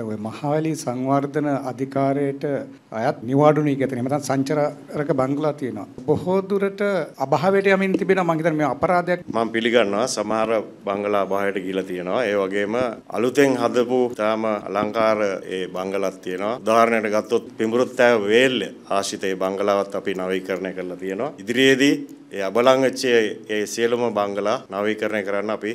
දැන් ඔය මහවැලි සංවර්ධන අධිකාරියට අයත් නිවාඩුණී කියන එහෙම නැත්නම් සංචාරක බංගලා තියෙනවා. බොහෝ දුරට අභාවයට යමින් තිබෙනවා මම හිතන්නේ මේ අපරාධයක් මම පිළිගන්නවා සමහර බංගලා අභාවයට ගිහිලා තියෙනවා. ඒ වගේම අලුතෙන් හදපු තාම අලංකාර ඒ බංගලත් තියෙනවා. උදාහරණයක් ගත්තොත් පිඹුරුත්තෑව වේල්ල ආශ්‍රිතේ බංගලාවත් අපි නවීකරණය කරලා තියෙනවා. ඉදිරියේදී ඒ අබලන් වෙච්ච ඒ සියලුම බංගලා නවීකරණය කරන්න අපි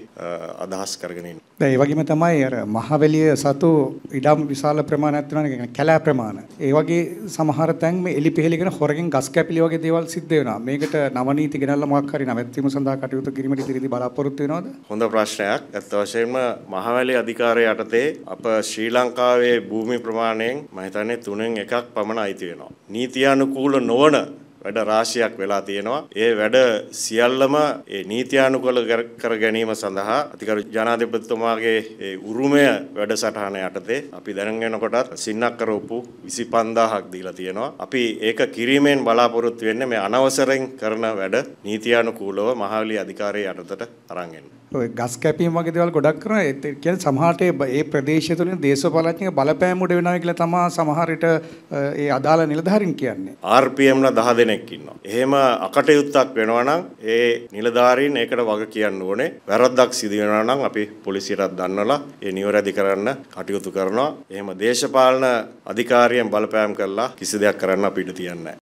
අදහස් කරගෙන ඉන්නවා. දැන් ඒ වගේම තමයි අර මහවැලිය සතු ඉඩම් විශාල ප්‍රමාණයක් තියෙනවා කියන්නේ කැලෑ ප්‍රමාණ. ඒ වගේ සමහර තැන් මේ එලිපෙහෙලිගෙන හොරගෙන් ගස් කැපිලි වගේ දේවල් සිද්ධ වෙනවා. මේකට නව නීති ගෙනල්ලා මොකක් හරි නැවැත්වීම සඳහා කටයුතු කිරීමට ඉදිරියේදී බලාපොරොත්තු වෙනවද? හොඳ ප්‍රශ්නයක්. ඇත්ත වශයෙන්ම මහවැලි අධිකාරිය යටතේ අප ශ්‍රී ලංකාවේ භූමි ප්‍රමාණයෙන් මම හිතන්නේ තුනෙන් එකක් පමණ අයිති වෙනවා. නීතියානුකූල නොවන වැඩ රාශියක් වෙලා තියෙනවා. ඒ වැඩ සියල්ලම ඒ නීත්‍යානුකූල කර ගැනීම සඳහා අධිකරු ජනාධිපතිතුමාගේ ඒ උරුමය වැඩසටහන යටතේ අපි දැනගෙන කොටත් සින්නක්කර ඔප්පු 25000ක් දීලා තියෙනවා. අපි ඒක කිරීමෙන් බලාපොරොත්තු වෙන්නේ මේ අනවසරෙන් කරන වැඩ නීත්‍යානුකූලව මහවැලි අධිකාරිය යටතට අරන් එන්න. ඔය ගස් කැපීම් වගේ දේවල් ගොඩක් කරනවා. ඒ කියන්නේ සමහරට ඒ ප්‍රදේශය තුලින් දේශපාලඥයක බලපෑම් උඩ වෙනවා කියලා තමයි සමහර විට ඒ අදාළ නිලධාරීන් කියන්නේ. RPM ලා 10 දෙනෙක් ඉන්නවා. එහෙම අකටයුත්තක් වෙනවා නම් ඒ නිලධාරීන් ඒකට වග කියන්න ඕනේ. වැරද්දක් සිදු වෙනවා නම් අපි පොලිසියටත් දන්වලා ඒ නිවැරදි කරන්න කටයුතු කරනවා. එහෙම දේශපාලන අධිකාරියෙන් බලපෑම් කළා කිසි දෙයක් කරන්න අපිට තියන්නේ නැහැ.